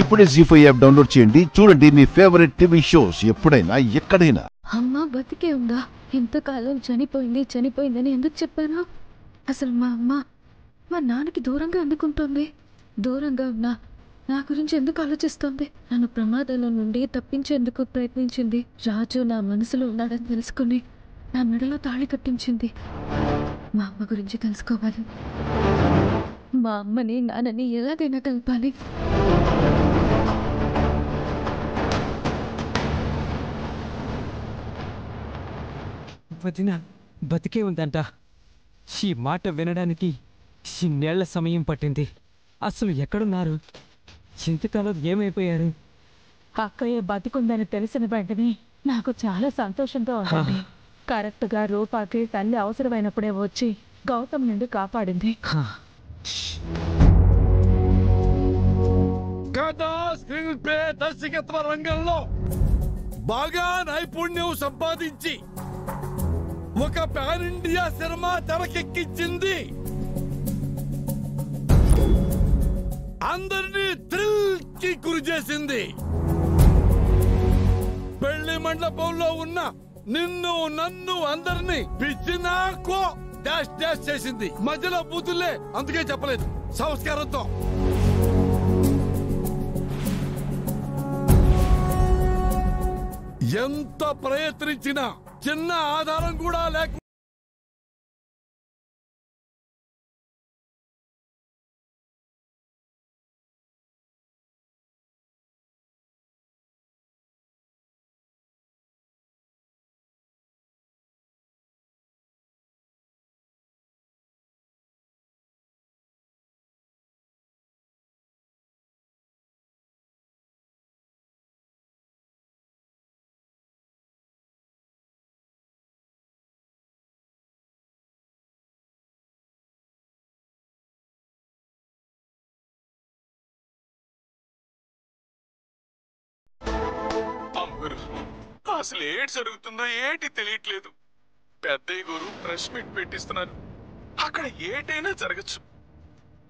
ఇప్పుడే G five app download చేయండి. చూడండి మీ ఫేవరెట్ టీవీ షోస్ ఎప్పుడైనా ఎక్కడైనా. అమ్మ బతికే ఉందా? ఇంతకాలం చనిపోయింది చనిపోయిందని ఎందుకు చెప్పారు అసలు మా అమ్మ మా నాన్నకి దూరంగా అందుకుంటోంది దూరంగా ఉన్నా నా గురించి ఎందుకు ఆలోచిస్తోంది? నన్ను ప్రమాదంలో నుండి తప్పించేందుకు ప్రయత్నించింది. రాజు నా మనసులో ఉన్నాడని తెలుసుకుని నా మెడలో తాళి కట్టించింది. మా అమ్మ గురించి తెలుసుకోవాలి. మా అమ్మని నాన్నని ఎలాగైనా కలపాలి. వదిన బతికే ఉందంట. ఈ మాట వినడానికి ఇన్నేళ్ళ సమయం పట్టింది. అసలు ఎక్కడున్నారు? ఇంతకాలం ఏమైపోయారు? అక్కయ్య బతికుందని తెలిసిన వెంటనే నాకు చాలా సంతోషంగా ఉందండి. కరెక్ట్గా రూపాకి తల్లి అవసరమైనప్పుడే వచ్చి గౌతమ్ నుండి కాపాడింది. హా, కథా స్క్రీన్ ప్లే దర్శకత్వ రంగంలో బాగా నైపుణ్యం సంపాదించి ఒక పాన్ ఇండియా సినిమా తెరకెక్కించింది అందరినీ థ్రిల్కి గురి చేసింది. పెళ్ళి మండపంలో ఉన్న నిన్ను నన్ను అందరినీ పిచ్చినాకో డాష్ డాష్ చేసింది. మధ్యలో బూతులే అందుకే చెప్పలేదు. సంస్కారంతో. ఎంత ప్రయత్నించినా చిన్న ఆధారం కూడా లేక అసలు ఏటి జరుగుతుందో ఏటి తెలియట్లేదు. పెద్దయ్య గారు ప్రెస్ మీట్ పెట్టిస్తున్నారు. అక్కడ ఏటైనా జరగచ్చు.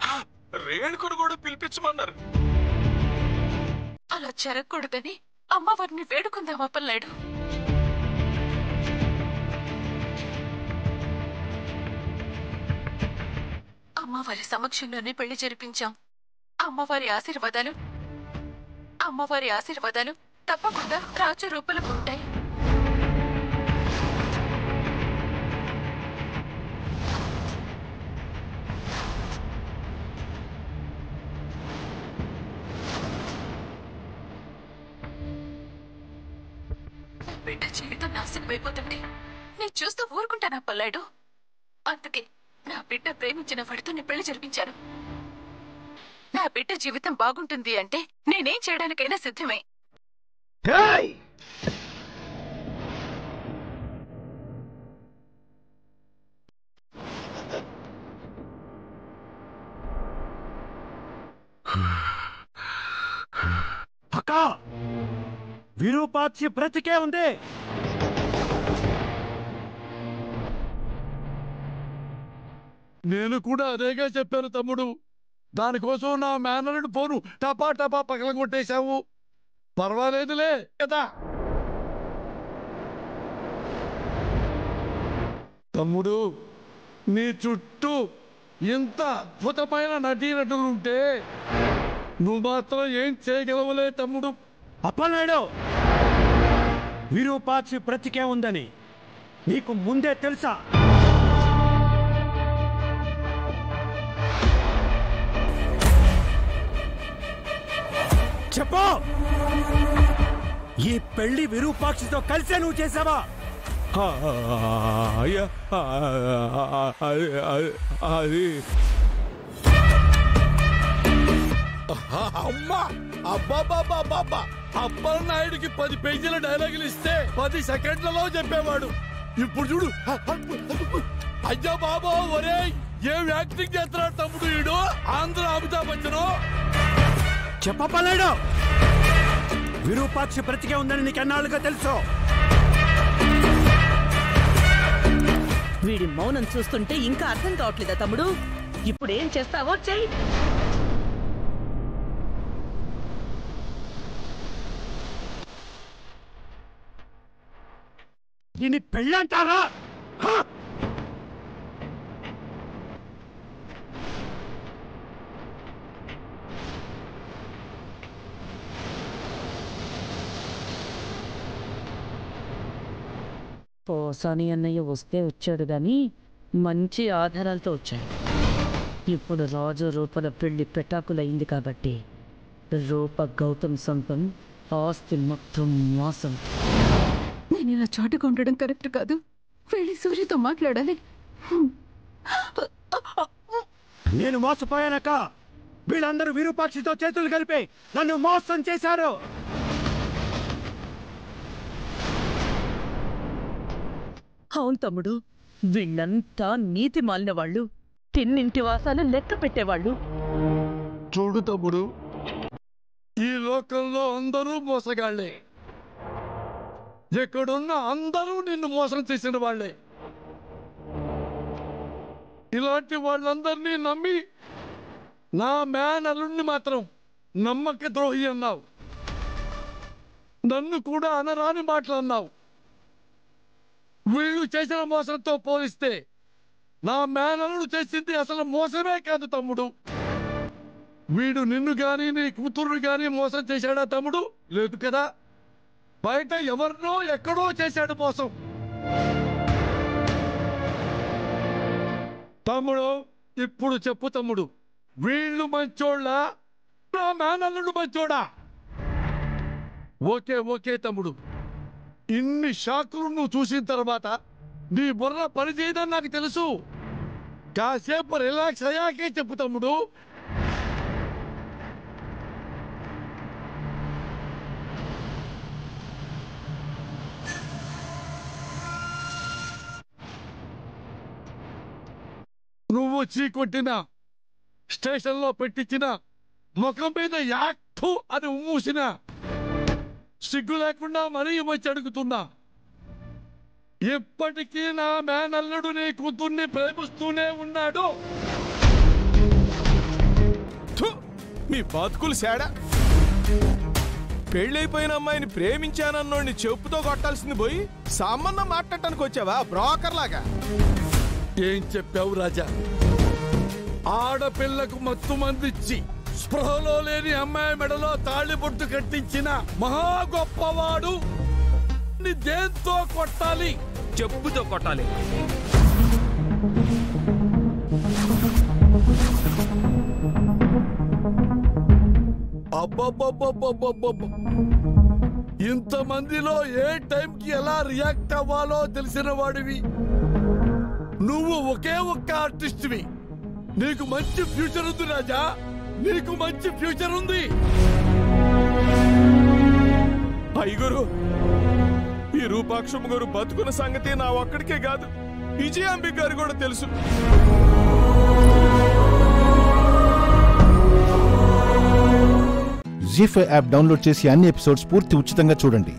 హా, రేణుకును కూడా పిలిపించమన్నారు. అలా జరగకూడదని అమ్మవారిని వేడుకుందాం పల్లాడు అమ్మవారి సమక్షంలోనే పెళ్ళి జరిపించాం. అమ్మవారి ఆశీర్వాదాలు అమ్మవారి ఆశీర్వాదాలు తప్పకుండా రాజరూపలకు బిడ్డ జీవితం నాశనం అయిపోతుంది. నేను చూస్తూ ఊరుకుంటానా పల్లాడు? అందుకే నా బిడ్డ ప్రేమించిన వాడితో నేను పెళ్ళి జరిపించాను. నా బిడ్డ జీవితం బాగుంటుంది అంటే నేనేం చేయడానికైనా సిద్ధమే. విరూపాక్షి బ్రతికే ఉంది. నేను కూడా అదేగా చెప్పాను తమ్ముడు. దానికోసం నా మేనరుడు ఫోను టపా టపా పగల కొట్టేశావు. పర్వాలేదులే కదా? తమ్ముడు నీ చుట్టూ ఇంత అద్భుతమైన నటీనటులుంటే నువ్వు మాత్రం ఏం చేయగలవలే తమ్ముడు? అప్పలనాయుడు! విరూపాక్షి బ్రతికే ఉందని నీకు ముందే తెలుసా? చెప్పు! ఈ పెళ్ళి విరూపాక్షితో కలిసే నువ్వు చేసావా? ఆ, అది. అమ్మా! అప్పలనాయుడికి పది పేజీల డైలాగులు ఇస్తే పది సెకండ్లలో చెప్పేవాడు. ఇప్పుడు చూడు. అయ్యా బాబా ఒరే ఏం యాక్టింగ్ చేస్తున్నాడు తమ్ముడు వీడు? ఆంధ్ర అమితాబ్ బచ్చను? చెప్పప్పలనాయుడు విరూపాక్షి బ్రతికే ఉందని నీకు ఎన్నాళ్ళుగా తెలుసు? వీడి మౌనం చూస్తుంటే ఇంకా అర్థం కావట్లేదా తమ్ముడు? ఇప్పుడు ఏం చేస్తావో చెయ్యి దీన్ని పెళ్ళంటారా? పోసాని అన్నయ్య వస్తే వచ్చాడు కానీ మంచి ఆధారాలతో వచ్చాడు. ఇప్పుడు రాజు రూపల పెళ్ళి పెటాకులైంది కాబట్టి రూప గౌతమ్ సొంతం ఆస్తి మొత్తం మోసం. నేను ఇలా చాటుగా ఉండడం కరెక్ట్ కాదు. వెళ్ళి సూర్యతో మాట్లాడాలి. నేను మోసపోయానక్క. వీళ్ళందరూ విరూపాక్షితో చేతులు కలిపి నన్ను మోసం చేశారు. అవును తమ్ముడు వీళ్ళంతా నీతి మాలిన వాళ్ళు తిన్నింటి వాసాలు లెక్క పెట్టేవాళ్ళు. చూడు తమ్ముడు ఈ లోకంలో అందరూ మోసగాళ్ళే ఎక్కడున్న అందరూ నిన్ను మోసం చేసిన వాళ్ళే. ఇలాంటి వాళ్ళందరినీ నమ్మి నా మేనల్లుణ్ణి మాత్రం నమ్మక ద్రోహి అన్నావు. నన్ను కూడా అనరాని మాటలు అన్నావు. వీళ్ళు చేసిన మోసంతో పోలిస్తే నా మేనల్లుడు చేసింది అసలు మోసమే కాదు తమ్ముడు. వీడు నిన్ను గాని నీ కూతురు గాని మోసం చేశాడా తమ్ముడు? లేదు కదా? బయట ఎవరినో ఎక్కడో చేశాడు మోసం. తమ్ముడు ఇప్పుడు చెప్పు తమ్ముడు వీళ్ళు మంచోళ్ళా నా మేనల్లుడు మంచోడా? ఓకే ఓకే తమ్ముడు. ఇన్ని షాకులు నువ్వు చూసిన తర్వాత నీ బుర్ర పనిచేయదని నాకు తెలుసు. కాసేపు రిలాక్స్ అయ్యాకే చెప్పు తమ్ముడు నువ్వు చీకొట్టిన స్టేషన్లో పెట్టించిన ముఖం మీద యాక్టు అని మూసిన సిగ్గు లేకుండా మరీ వచ్చి అడుగుతున్నా. ఇప్పటికీ నా మేనల్లుడు నీ కూతుర్ని ప్రేమిస్తూనే ఉన్నాడు. మీ బతుకులు సేడా పెళ్ళైపోయిన అమ్మాయిని ప్రేమించానన్నోడిని చెప్పుతో కొట్టాల్సింది పోయి సంబంధం మాట్లాడటానికి వచ్చావా? బ్రోకర్ లాగా ఏం చెప్పావు రాజా? ఆడపిల్లకు మత్తు మందిచ్చి స్పృహలో లేని అమ్మాయి మెడలో తాళి బొట్టు కట్టించిన మహా గొప్పవాడు ని దేంతో కొట్టాలి? చెప్పుతో కొట్టాలి. ఇంతమందిలో ఏ టైంకి ఎలా రియాక్ట్ అవ్వాలో తెలిసిన వాడివి. నువ్వు ఒకే ఒక్క ఆర్టిస్ట్వి. నీకు మంచి ఫ్యూచర్ ఉంది రాజా. నీకు మంచి ఫ్యూచర్ ఉంది. అయ్యగురు ఈ రూపాక్షమ్మ గారు బతుకున్న సంగతి నా ఒక్కడికే కాదు. విజయాంబి గారు కూడా తెలుసు. జీ ఫైవ్ యాప్ డౌన్లోడ్ చేసి అన్ని ఎపిసోడ్స్ పూర్తి ఉచితంగా చూడండి.